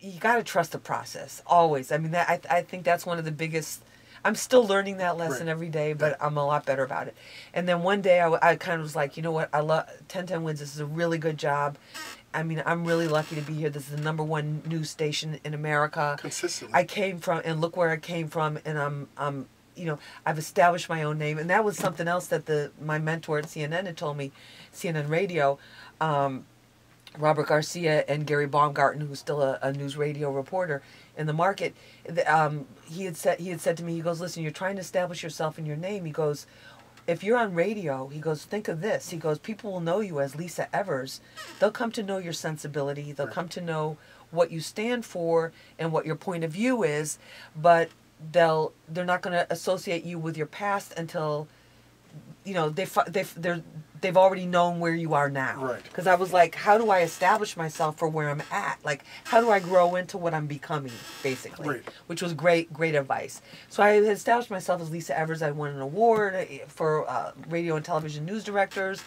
you got to trust the process always. I mean, that I I think that's one of the biggest. I'm still learning that lesson Right. every day, but I'm a lot better about it. And then one day I, I kind of was like, you know what? I love 1010 wins. This is a really good job. I mean, I'm really lucky to be here. This is the number one news station in America. Consistently. I came from, and look where I came from, and I'm, I'm, you know, I've established my own name, and that was something else that the my mentor at CNN had told me, CNN Radio, um, Robert Garcia and Gary Baumgarten, who's still a, a news radio reporter in the market, um, he had said he had said to me, he goes, listen, you're trying to establish yourself in your name. He goes, if you're on radio, he goes, think of this. He goes, people will know you as Lisa Evers. They'll come to know your sensibility. They'll come to know what you stand for and what your point of view is, but they'll they're not going to associate you with your past until you know they they they're they've already known where you are now. Right. Because I was like, how do I establish myself for where I'm at? Like, how do I grow into what I'm becoming, basically? Right. Which was great, great advice. So I had established myself as Lisa Evers. I won an award uh, for uh, radio and television news directors.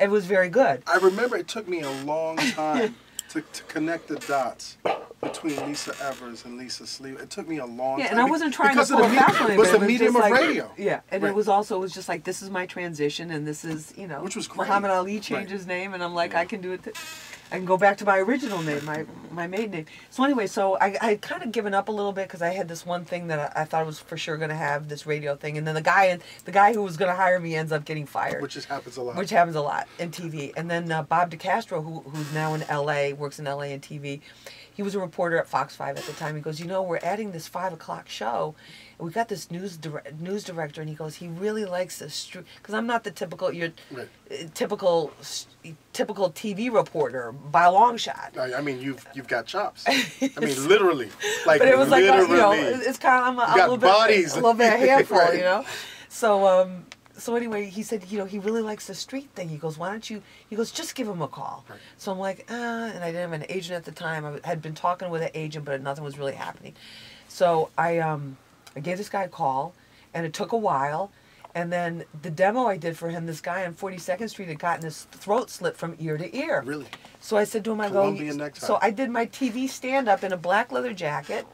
It was very good. I remember it took me a long time to, to connect the dots between Lisa Evers and Lisa Sleeve. It took me a long Yeah, time. and I wasn't trying because to pull the a me- fast on It was the medium of like- radio. Yeah, and Right. it was also it was just like this is my transition, and this is you know, Which was great. Muhammad Ali changed Right. his name, and I'm like I can do it. I can go back to my original name, my my maiden name. So anyway, so I I had kind of given up a little bit because I had this one thing that I, I thought was for sure going to have this radio thing, and then the guy and the guy who was going to hire me ends up getting fired Which just happens a lot. which happens a lot in TV. And then uh, Bob DeCastro, who, who's now in LA, works in LA and TV. He was a reporter at Fox Five at the time. He goes, you know, we're adding this five o'clock show, we got this news dire- news director, and he goes, he really likes this because I'm not the typical your Right. uh, typical typical TV reporter by a long shot. I I mean, you've you've got chops. I mean, literally, like but it was like uh, you know, it's kind of I'm a, a little bodies. bit a little bit handful, Right. you know. So um, so anyway, he said, you know, he really likes the street thing. He goes, why don't you? He goes, just give him a call. Right. So I'm like, uh, and I didn't have an agent at the time. I had been talking with an agent, but nothing was really happening. So I um, I gave this guy a call, and it took a while. And then the demo I did for him, this guy on 42nd Street had gotten his throat slit from ear to ear. Really? So I said to him, I go, necktie. so I did my TV stand up in a black leather jacket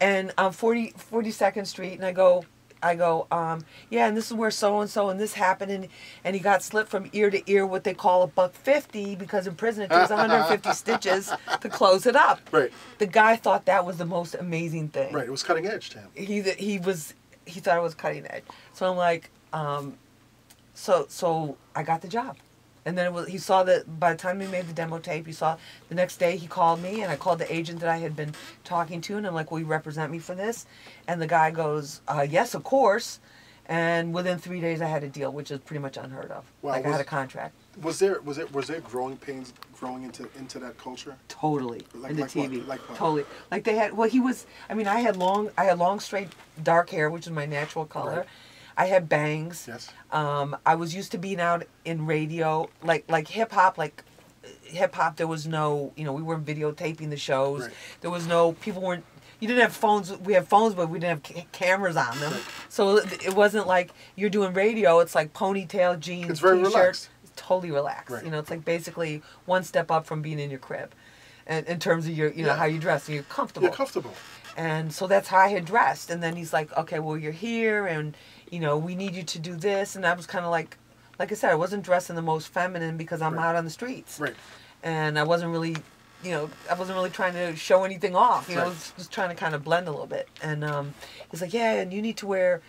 and on 40, 42nd Street, and I go, I go, um, yeah, and this is where so and so and this happened, and and he got slit from ear to ear, what they call a buck fifty, because in prison it takes 150 stitches to close it up. Right. The guy thought that was the most amazing thing. Right. It was cutting edge to him. He he was he thought it was cutting edge. So I'm like, um, so so I got the job. And then it was, he saw that by the time we made the demo tape, he saw the next day he called me and I called the agent that I had been talking to and I'm like, will you represent me for this? And the guy goes, uh, yes, of course. And within three days I had a deal, which is pretty much unheard of. Wow, like I had a contract. Was there was it was there growing pains growing into into that culture? Totally Like- into like what? TV. Like what? Totally. Like they had. Well, he was. I mean, I had long. I had long, straight, dark hair, which is my natural color. Right. I had bangs. Yes. Um, I was used to being out in radio, like like hip hop, like hip hop. There was no, you know, we weren't videotaping the shows. Right. There was no people weren't. You didn't have phones. We had phones, but we didn't have ca- cameras on them. Right. So it it wasn't like you're doing radio. It's like ponytail, jeans, It's very t-shirt. relaxed. It's totally relaxed. Right. You know, it's like basically one step up from being in your crib, and in terms of your, you know, Yeah. how you dress, and you're comfortable. You're comfortable. And so that's how I had dressed. And then he's like, okay, well, you're here, and you know, we need you to do this. And I was kind of like, like I said, I wasn't dressing the most feminine because I'm Right. out on the streets, Right. and I wasn't really, you know, I wasn't really trying to show anything off. You know, I was just trying to kind of blend a little bit. And um, he's like, yeah, and you need to wear.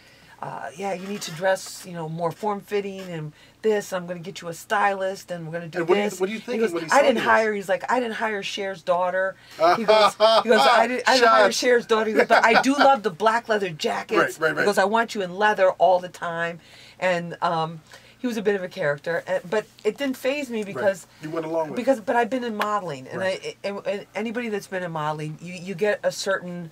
Uh, yeah, you need to dress, you know, more form fitting and this. I'm going to get you a stylist, and we're going to do And what do you- this. what do you He think goes, I didn't this? hire. He's like, I didn't hire Cher's daughter. He goes, he goes, I didn't, I didn't hire Cher's daughter. He goes, but I do love the black leather jackets. Right, right, right. Because I want you in leather all the time, and um, he was a bit of a character, and, but it didn't phase me because. right. you went along with Because, but I've been in modeling, and Right. I, and, and anybody that's been in modeling, you, you get a certain,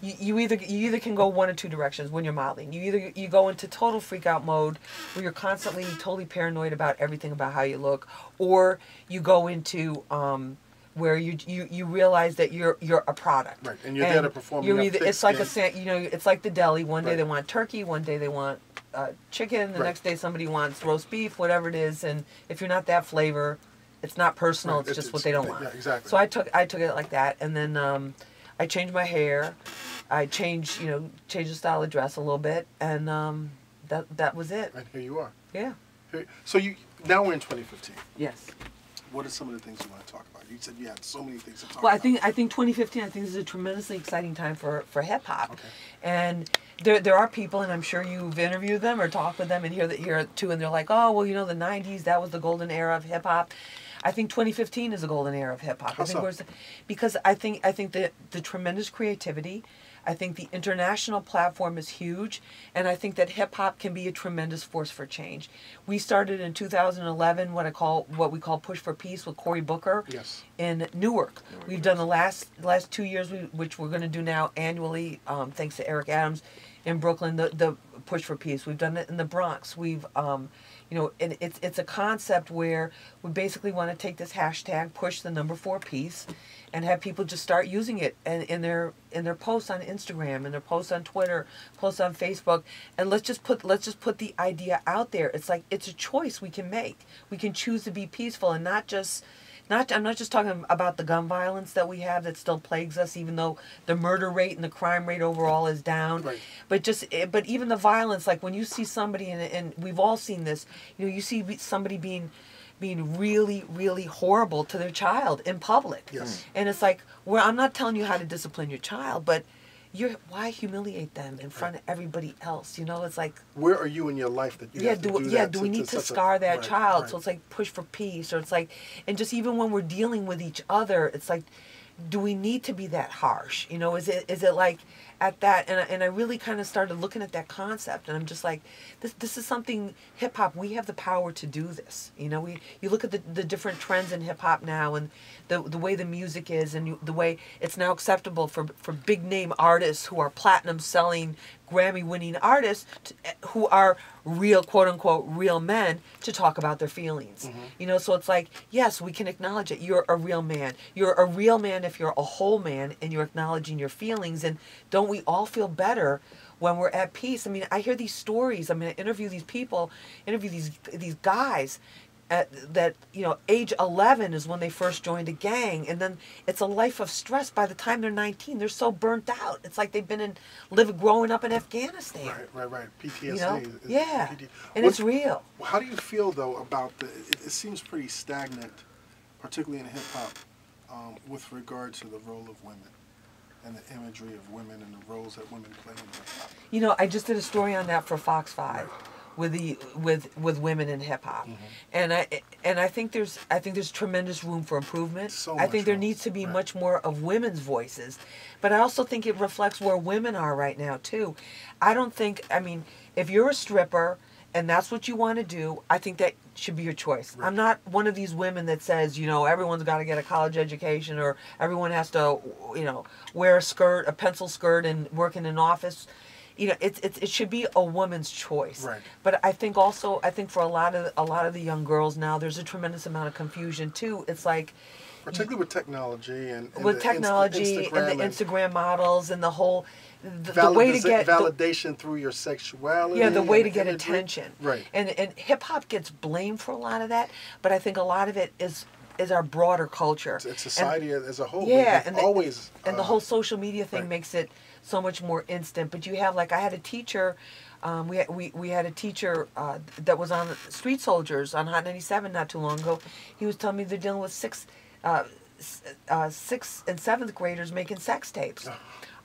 you, you either you either can go one or two directions when you're modeling. You either you go into total freak out mode, where you're constantly totally paranoid about everything about how you look, or you go into um, where you you you realize that you're you're a product. Right, and you're there to perform, You're you either it's like a skin. sa- you know it's like the deli. One day they want turkey, one day they want uh, chicken, the Right. next day somebody wants roast beef, whatever it is, and if you're not that flavor, it's not personal. Right, It's it's- just what they don't yeah, want. exactly. So I took I took it like that, and then um, I changed my hair. I changed you know changed the style of dress a little bit, and um, that that was it. And here you are. Yeah. Here- So you now we're in 2015. Yes. What are some of the things you want to talk about? You said you had so many things to talk Well, I about. think I think 2015. I think this is a tremendously exciting time for for hip hop, Okay. and there there are people, and I'm sure you've interviewed them or talked with them, and hear that hear it too, and they're like, oh, well, you know, the 90s that was the golden era of hip hop. I think 2015 is a golden era of hip hop. I think so? because I think I think that the tremendous creativity. I think the international platform is huge, and I think that hip hop can be a tremendous force for change. We started in 2011 what I call what we call Push for Peace with Cory Booker Yes. in Newark. We've done the last last two years, we, which we're going to do now annually, um, thanks to Eric Adams, in Brooklyn. The the push for peace. We've done it in the Bronx. We've um, you know, and it's it's a concept where we basically want to take this hashtag, push the number four peace, and have people just start using it and in their in their posts on Instagram and their posts on Twitter, posts on Facebook, and let's just put let's just put the idea out there. It's like it's a choice we can make. We can choose to be peaceful and not just not I'm not just talking about the gun violence that we have that still plagues us, even though the murder rate and the crime rate overall is down. Right. But just eh, but even the violence, like when you see somebody and and we've all seen this, you know, you see somebody being being really really horrible to their child in public. Yes. Mm. And it's like, well, I'm not telling you how to discipline your child, but you're why humiliate them in front of everybody else? You know, it's like Where are you in your life that you yeah, have to do, do yeah, that do we need to, such a- scar that right, child? right. So it's like push for peace, or it's like, and just even when we're dealing with each other, it's like, do we need to be that harsh? You know, is it is it like at that? And I, and I really kind of started looking at that concept, and I'm just like, this this is something hip hop. We have the power to do this. You know, we you look at the, the different trends in hip hop now, and the the way the music is, and you, the way it's now acceptable for for big name artists who are platinum selling Grammy winning artists to, eh, who are real quote unquote real men to talk about their feelings. Mm-hmm. You know, so it's like, yes, we can acknowledge it. You're a real man. You're a real man if you're a whole man and you're acknowledging your feelings. And don't we all feel better when we're at peace? I mean, I hear these stories. I mean, I interview these people, interview these these guys at, that you know age 11 is when they first joined a gang and then it's a life of stress by the time they're 19 they're so burnt out it's like they've been in living growing up in afghanistan Right, right, right. PTSD. you know is- yeah PD. and What- it's real How do you feel though about the? It, it seems pretty stagnant, particularly in hip hop, um, with regard to the role of women and the imagery of women and the roles that women play in hip hop. You know, I just did a story on that for Fox Five, with the with with women in hip hop, Mm-hmm. and I and I think there's I think there's tremendous room for improvement. So I think there room, needs to be right. much more of women's voices, but I also think it reflects where women are right now too. I don't think I mean if you're a stripper and that's what you want to do, I think that should be your choice. I'm not one of these women that says, you know, everyone's got to get a college education or everyone has to, you know, wear a skirt, a pencil skirt, and work in an office. You know, it's it's it should be a woman's choice. Right. But I think also, I think for a lot of a lot of the young girls now, there's a tremendous amount of confusion too. It's like Particularly with technology and, and with technology and the Instagram models and the whole the, the way to get the- validation through your sexuality. yeah, the way to get imagery. attention. Right. And and hip hop gets blamed for a lot of that, but I think a lot of it is is our broader culture. It's, it's And- society as a whole. yeah, and the, always and the uh, whole social media thing right. makes it so much more instant. But you have like I had a teacher, um, we had, we we had a teacher uh, that was on Street Soldiers on Hot ninety seven not too long ago. He was telling me they're dealing with six. Uh, uh, sixth and seventh graders making sex tapes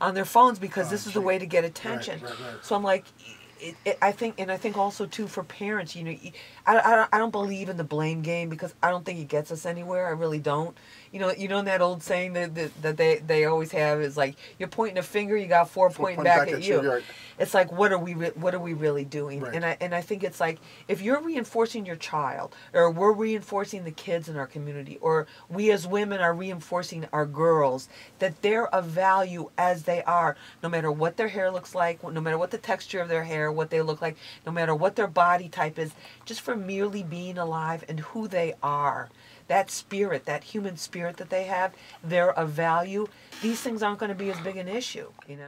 on their phones because Oh, this is the way to get attention. right, right. So I'm like, it, it, I think, and I think also too for parents, you know, I, I, don't- I don't believe in the blame game because I don't think it gets us anywhere. I really don't. You know, you know that old saying that that, that they, they always have is like you're pointing a finger, you got four, Four pointing pointing back, back at you. right. It's like what are we re- what are we really doing? Right. And I and I think it's like if you're reinforcing your child, or we're reinforcing the kids in our community, or we as women are reinforcing our girls that they're of value as they are, no matter what their hair looks like, no matter what the texture of their hair, what they look like, no matter what their body type is, just for merely being alive and who they are. That spirit, that human spirit that they have, they're of value. These things aren't going to be as big an issue, you know.